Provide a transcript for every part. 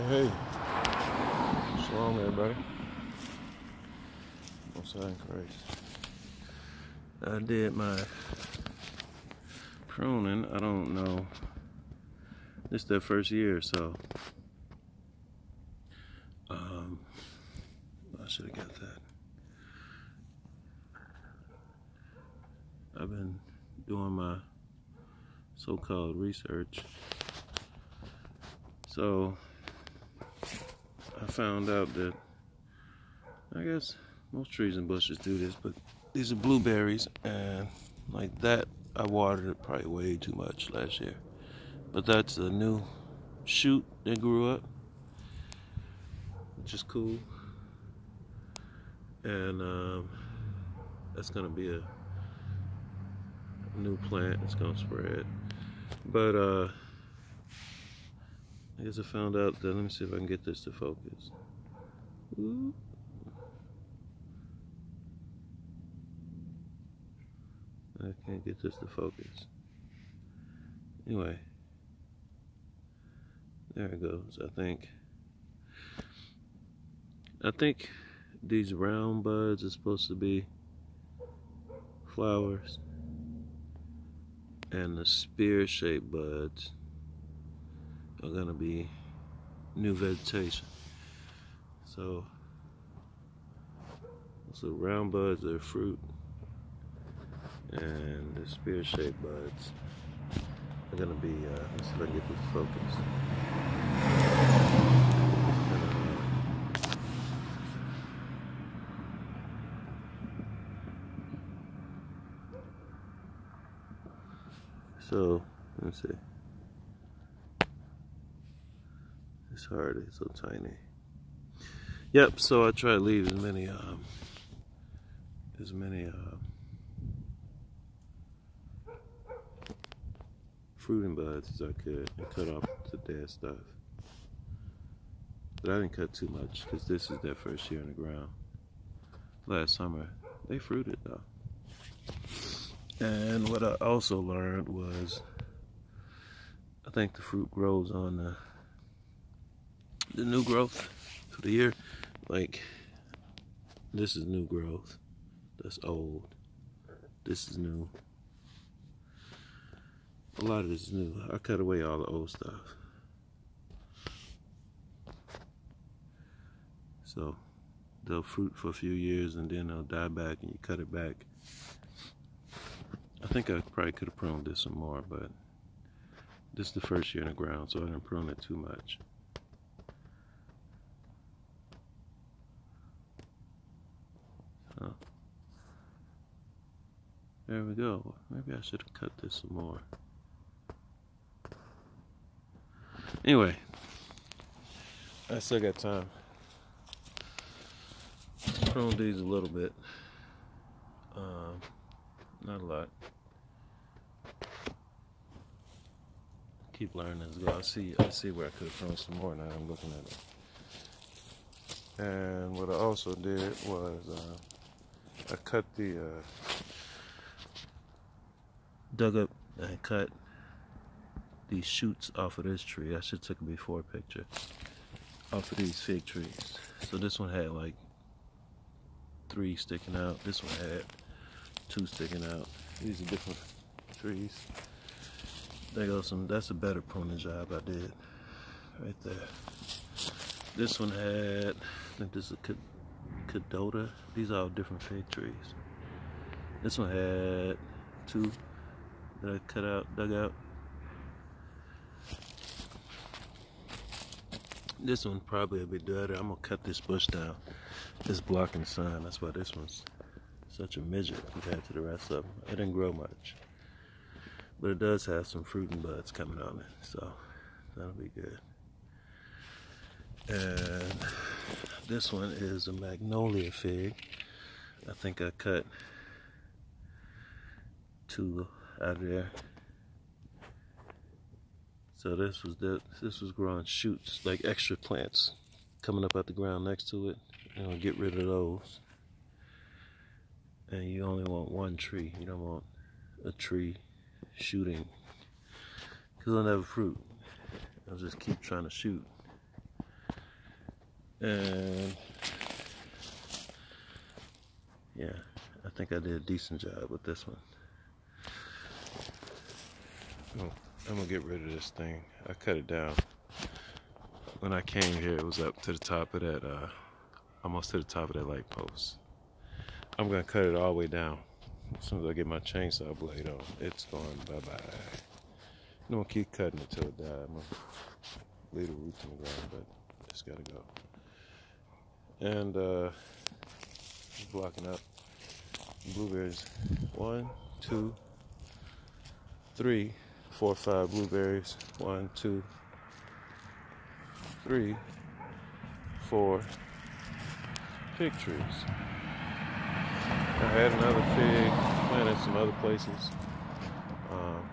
Hey, shalom everybody. Most in Christ. I did my pruning. I don't know. This is their first year, so um, I should have got that. I've been doing my so-called research. So I found out that I guess most trees and bushes do this, but these are blueberries, and like that, I watered it probably way too much last year. But that's a new shoot that grew up, which is cool, and um, that's gonna be a new plant. It's gonna spread, but uh. Guess I found out that, let me see if I can get this to focus. Ooh. I can't get this to focus. Anyway, there it goes, I think. I think these round buds are supposed to be flowers and the spear-shaped buds are going to be new vegetation. So, so round buds are fruit, and the spear-shaped buds are going to be. Uh, let's see if I get this focus. So, let's see. It's hard, it's so tiny. Yep, so I try to leave as many, um, as many, uh, fruiting buds as I could and cut off the dead stuff. But I didn't cut too much because this is their first year in the ground. Last summer, they fruited though. And what I also learned was, I think the fruit grows on the the new growth for the year. Like, this is new growth. That's old. This is new. A lot of this is new. I cut away all the old stuff. So, they'll fruit for a few years and then they'll die back and you cut it back. I think I probably could have pruned this some more, but this is the first year in the ground, so I didn't prune it too much. There we go. Maybe I should have cut this some more. Anyway, I still got time. Prune these a little bit. Um, not a lot. Keep learning as go. I see. I see where I could have thrown some more. Now I'm looking at it. And what I also did was uh, I cut the uh, dug up and cut these shoots off of this tree. I should have took a before picture off of these fig trees. So this one had like three sticking out. This one had two sticking out. These are different trees. There goes some, that's a better pruning job I did right there. This one had, I think this is a Kadota. These are all different fig trees. This one had two that I cut out, dug out. This one probably a bit better. I'm gonna cut this bush down. It's blocking the sun. That's why this one's such a midget compared to the rest of them. It didn't grow much. But it does have some fruit and buds coming on it. So that'll be good. And this one is a magnolia fig. I think I cut two out of there. So this was this was growing shoots, like extra plants coming up out the ground next to it. You know, get rid of those. And you only want one tree. You don't want a tree shooting. Because it'll never fruit. I'll just keep trying to shoot. And yeah, I think I did a decent job with this one. I'm gonna get rid of this thing. I cut it down. When I came here, it was up to the top of that, uh, almost to the top of that light post. I'm gonna cut it all the way down. As soon as I get my chainsaw blade on, it's going bye-bye. I'm gonna keep cutting it till it dies. I'm gonna leave the roots in the ground, but it's gotta go. And uh, blocking up blueberries. One, two, three, four, or five blueberries. One, two, three, four fig trees. I had another fig planted some other places. Um,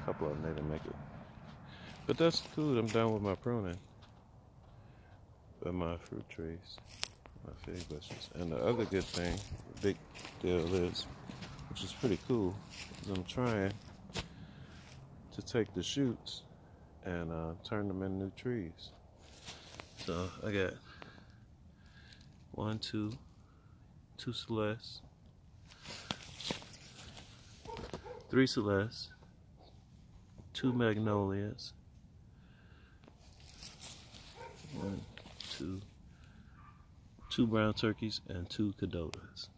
a couple of them didn't make it. But that's good. I'm done with my pruning of my fruit trees, my fig bushes. And the other good thing, big deal is, which is pretty cool, I'm trying to take the shoots and uh, turn them into new trees. So I got one, two, two Celeste, three Celeste, two Magnolias, one, two, two brown turkeys, and two Kadotas.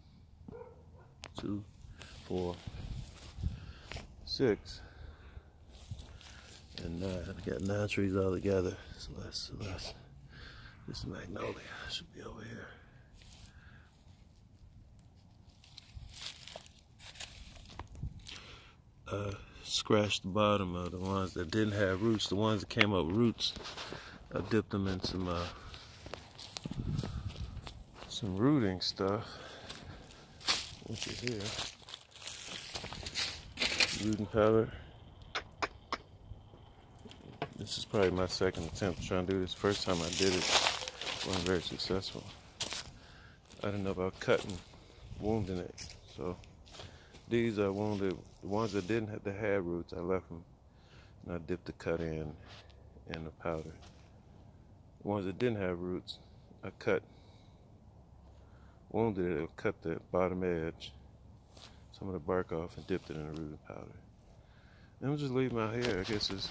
Two, four, six, and nine. I got nine trees all together. Celeste, Celeste. This magnolia should be over here. Uh, scratched the bottom of the ones that didn't have roots. The ones that came up roots, I dipped them in some uh, some rooting stuff, which is here. Rooting powder. This is probably my second attempt trying to do this. First time I did it, wasn't very successful. I didn't know about cutting, wounding it. So these are wounded. The ones that didn't have the have roots, I left them and I dipped the cut in in the powder. The ones that didn't have roots, I cut, wounded it, cut the bottom edge, some of the bark off and dipped it in the rooting powder. And I'm just leaving my hair. I guess it's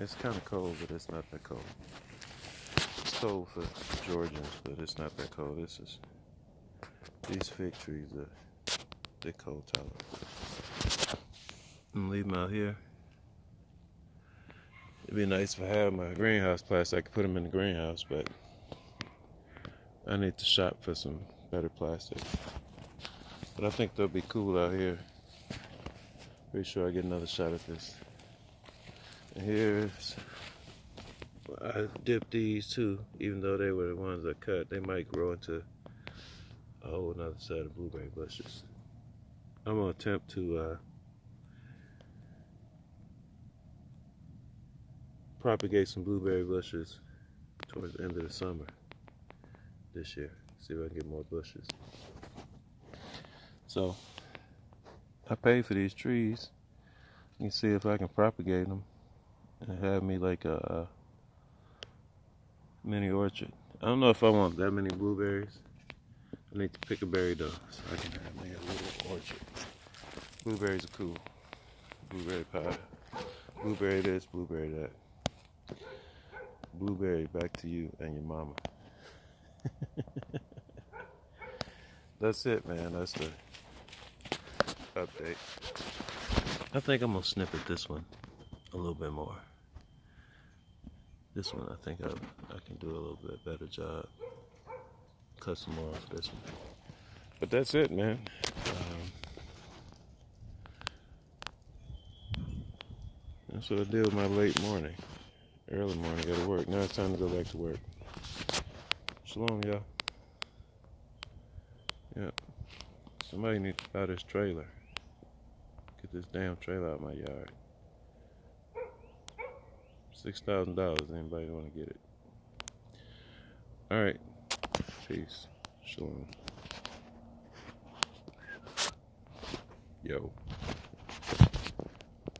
it's kind of cold, but it's not that cold. It's cold for Georgians, but it's not that cold. This is these fig trees are they cold tolerant. I'm them out here. It'd be nice if I had my greenhouse plastic. I could put them in the greenhouse, but I need to shop for some better plastic. But I think they'll be cool out here. Pretty sure I get another shot at this. And here's, I dipped these too, even though they were the ones I cut. They might grow into a whole another set of blueberry bushes. I'm gonna attempt to uh, propagate some blueberry bushes towards the end of the summer this year. See if I can get more bushes. So I paid for these trees. You see if I can propagate them and have me like a, a mini orchard. I don't know if I want that many blueberries. I need to pick a berry though, so I can have me a little orchard. Blueberries are cool. Blueberry pie. Blueberry this, blueberry that. Blueberry back to you and your mama. That's it, man. That's the update. I think I'm gonna snippet this one a little bit more. This one, I think I, I can do a little bit better job. Cut some more off this one. But that's it, man. Um, that's what I did with my late morning. Early morning, Got to work. Now it's time to go back to work. Shalom, y'all. Yep. Somebody needs to buy this trailer. Get this damn trailer out of my yard. Six thousand dollars. Anybody want to get it? All right. Peace. Shalom. Yo.